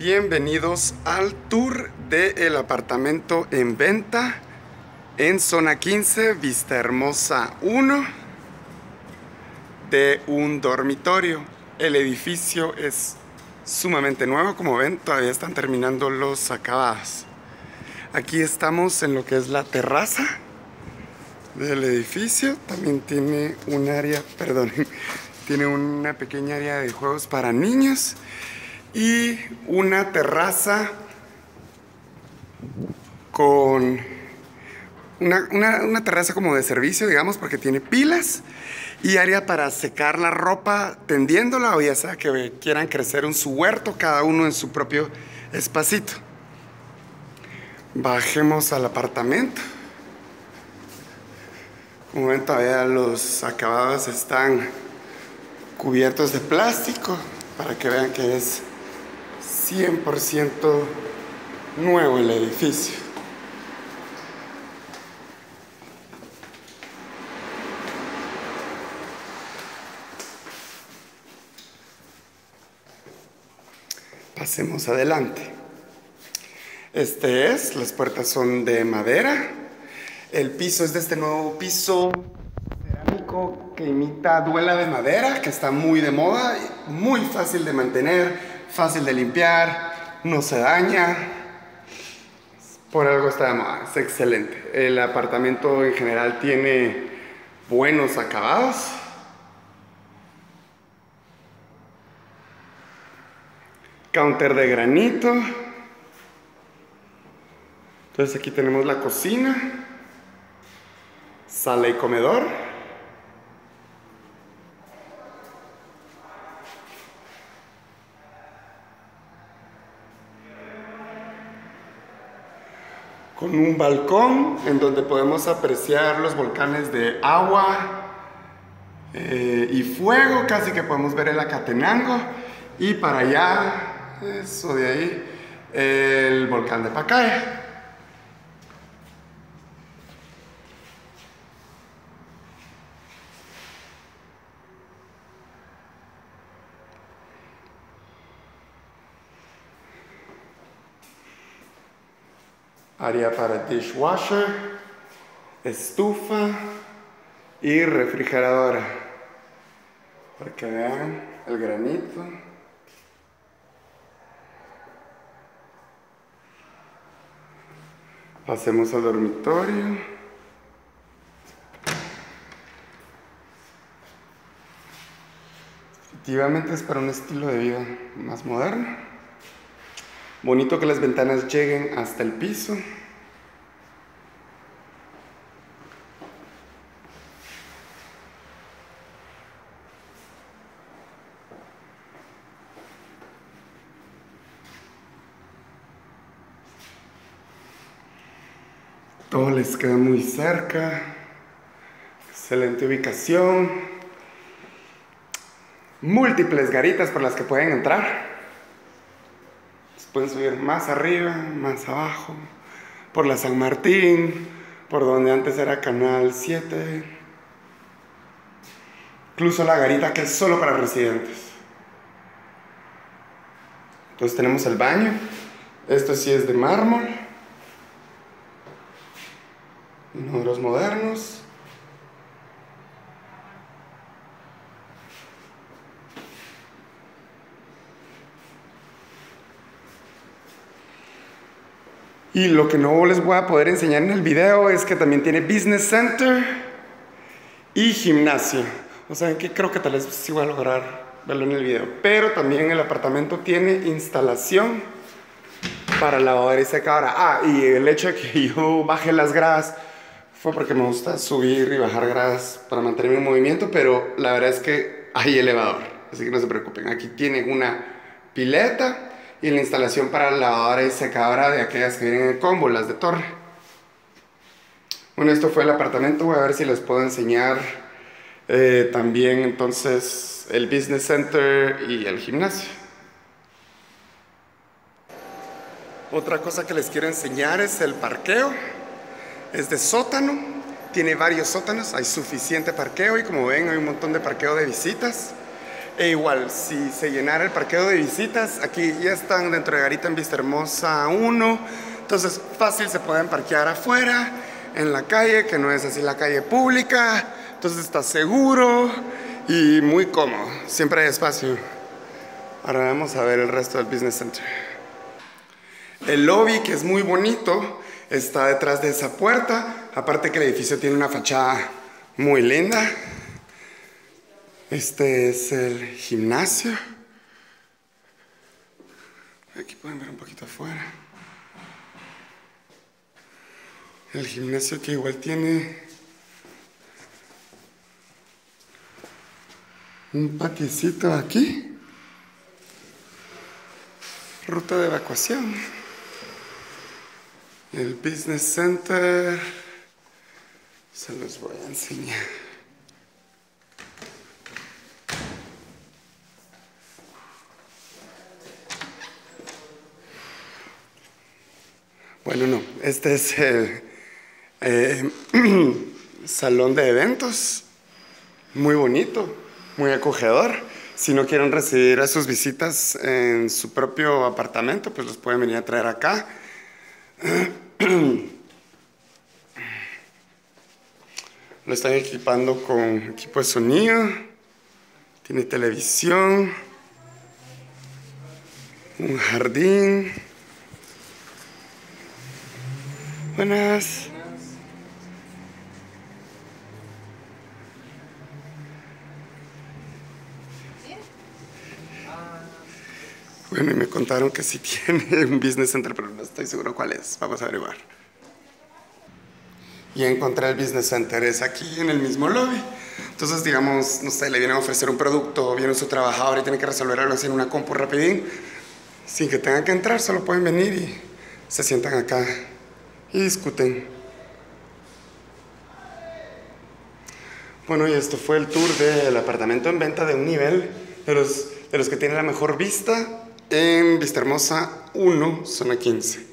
Bienvenidos al tour del apartamento en venta en zona 15, Vista Hermosa 1, de un dormitorio. El edificio es sumamente nuevo, como ven, todavía están terminando los acabados. Aquí estamos en lo que es la terraza del edificio. También tiene un área, perdón, tiene una pequeña área de juegos para niños y una terraza con una, terraza como de servicio, digamos, porque tiene pilas y área para secar la ropa tendiéndola o ya sea que quieran crecer en su huerto, cada uno en su propio espacito. Bajemos al apartamento. Como ven, todavía los acabados están cubiertos de plástico para que vean que es 100% nuevo el edificio. Pasemos adelante. Este es, las puertas son de madera. El piso es de este nuevo piso cerámico que imita duela de madera, que está muy de moda, muy fácil de mantener, fácil de limpiar, no se daña. Por algo está es excelente. El apartamento en general tiene buenos acabados. Counter de granito. Entonces aquí tenemos la cocina, sala y comedor. Con un balcón en donde podemos apreciar los volcanes de agua eh, y fuego, casi que podemos ver el Acatenango y para allá, eso de ahí, el volcán de Pacaya. Área para dishwasher, estufa y refrigeradora. Para que vean el granito. Pasemos al dormitorio. Efectivamente es para un estilo de vida más moderno. Bonito que las ventanas lleguen hasta el piso. Todo les queda muy cerca. Excelente ubicación. Múltiples garitas por las que pueden entrar. Pueden subir más arriba, más abajo, por la San Martín, por donde antes era Canal 7. Incluso la garita que es solo para residentes. Entonces tenemos el baño. Esto sí es de mármol. Inodoros modernos. Y lo que no les voy a poder enseñar en el video es que también tiene Business Center y gimnasio. O sea, que creo que tal vez sí voy a lograr verlo en el video. Pero también el apartamento tiene instalación para lavadora y secadora. Ah, y el hecho de que yo baje las gradas fue porque me gusta subir y bajar gradas para mantenerme en movimiento, pero la verdad es que hay elevador, así que no se preocupen. Aquí tiene una pileta y la instalación para la lavadora y secadora de aquellas que vienen en combo, las de torre. Bueno, esto fue el apartamento, voy a ver si les puedo enseñar eh, también entonces el business center y el gimnasio. Otra cosa que les quiero enseñar es el parqueo. Es de sótano, tiene varios sótanos, hay suficiente parqueo y como ven hay un montón de parqueo de visitas. E igual, si se llenara el parqueo de visitas, aquí ya están dentro de Garita en Vista Hermosa 1. Entonces, fácil se pueden parquear afuera, en la calle, que no es así la calle pública. Entonces está seguro y muy cómodo. Siempre hay espacio. Ahora vamos a ver el resto del Business Center. El lobby, que es muy bonito, está detrás de esa puerta. Aparte que el edificio tiene una fachada muy linda. Este es el gimnasio. Aquí pueden ver un poquito afuera. El gimnasio que igual tiene un patiecito aquí. Ruta de evacuación. El business center. Se los voy a enseñar. Bueno, no, este es el eh, salón de eventos, muy bonito, muy acogedor. Si no quieren recibir a sus visitas en su propio apartamento, pues los pueden venir a traer acá. Lo están equipando con equipo de sonido, tiene televisión, un jardín. Buenas. Bueno, y me contaron que sí tiene un business center, pero no estoy seguro cuál es. Vamos a averiguar. Y encontré el business center, es aquí en el mismo lobby. Entonces, digamos, no sé, le vienen a ofrecer un producto, viene su trabajador y tiene que resolver algo así en una compu rapidín. Sin que tengan que entrar, solo pueden venir y se sientan acá y discuten. Bueno, y esto fue el tour del apartamento en venta de un nivel, de los, de los que tiene la mejor vista en Vista Hermosa 1, zona 15.